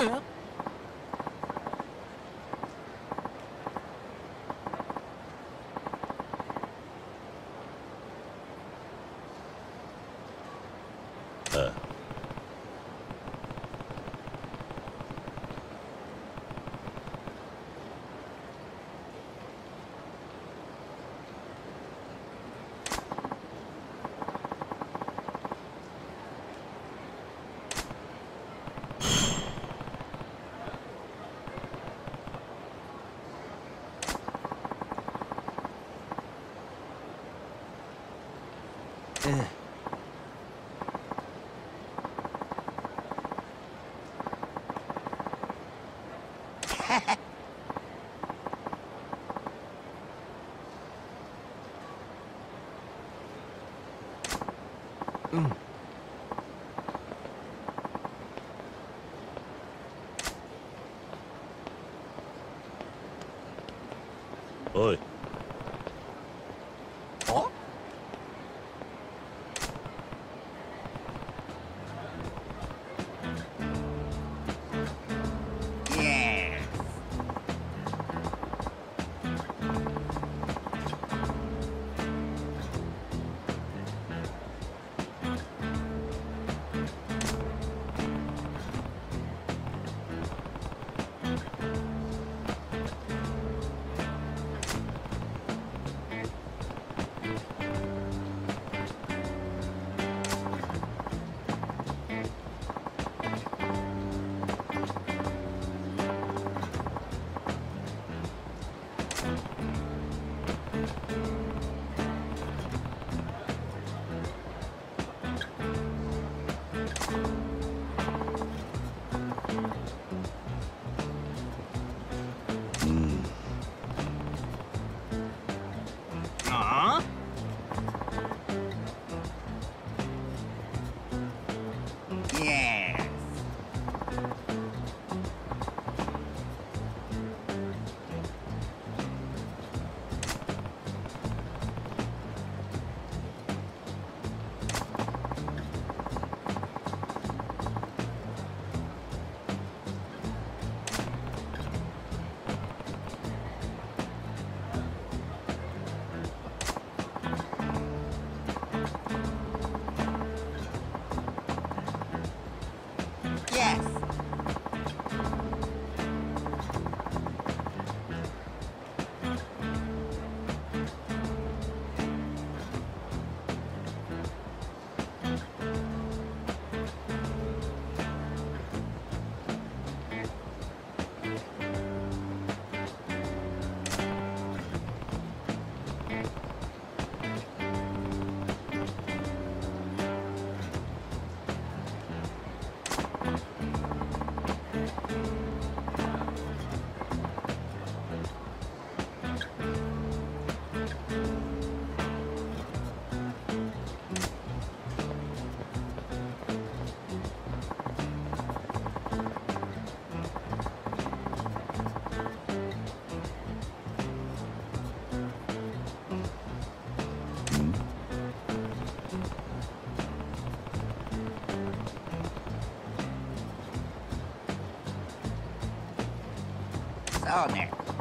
Uh. おい。on there.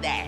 で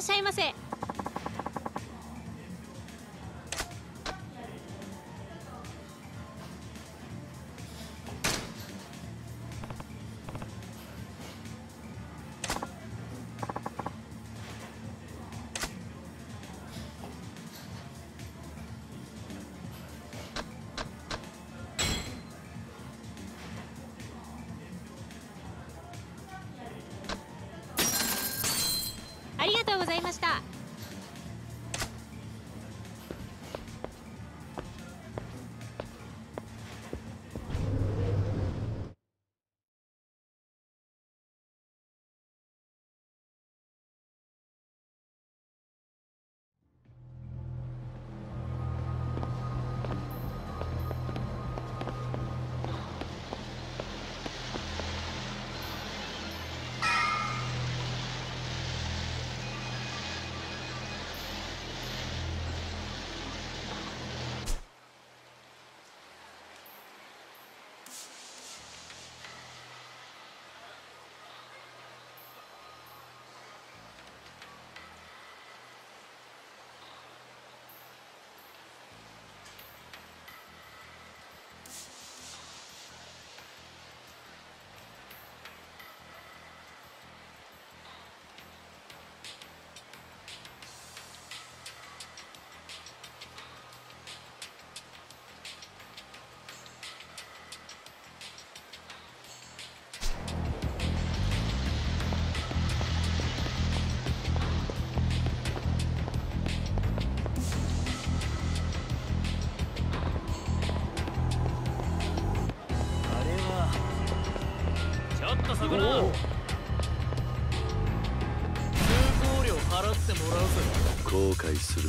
らっしゃいませ。ました。する。